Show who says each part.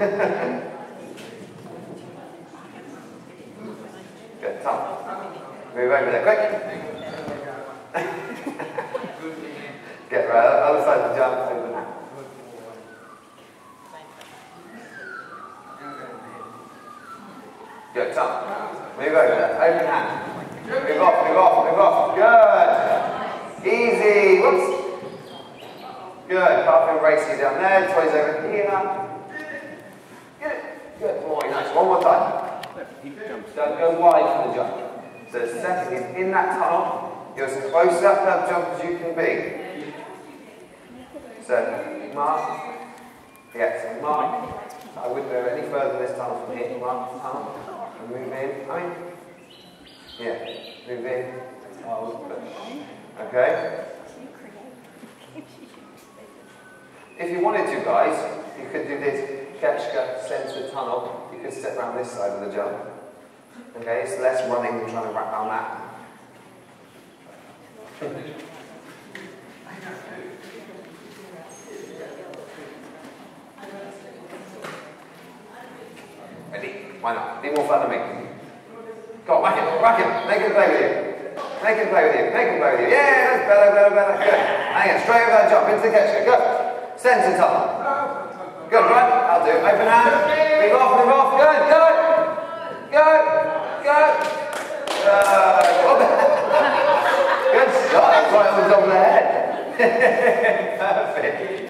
Speaker 1: Good, Tom. Move over there, quick. Get right, other side of the jump. Good, Tom. Move over there, open hand. Move off, move off, move off. Good. Easy. Whoops. Good. Calf embrace you down there. Toes over here. One more time. Don't go wide for the jump. So setting it in that tunnel. You're as close to that jump as you can be. So mark. Yeah, so mark. I wouldn't go any further this tunnel from here. Mark the tunnel. And move in. I mean, yeah, move in. Okay. If you wanted to, guys, you could do this Ketchker center tunnel. You could step around this side of the jump. Okay, it's less running than trying to wrap around that. Ready? Why not? Be more fun than me. Go on, whack him, whack him. Make him play with you. Make him play with you. Make him play with you. Yeah, that's better, better, better. Good. Hang on, straight over that jump into the catch. Go. Centre top. Good, right? I'll do it. Open hand. Move off, move off. Go, go. Go, go. Uh, good start. Right on the top of the head. Perfect.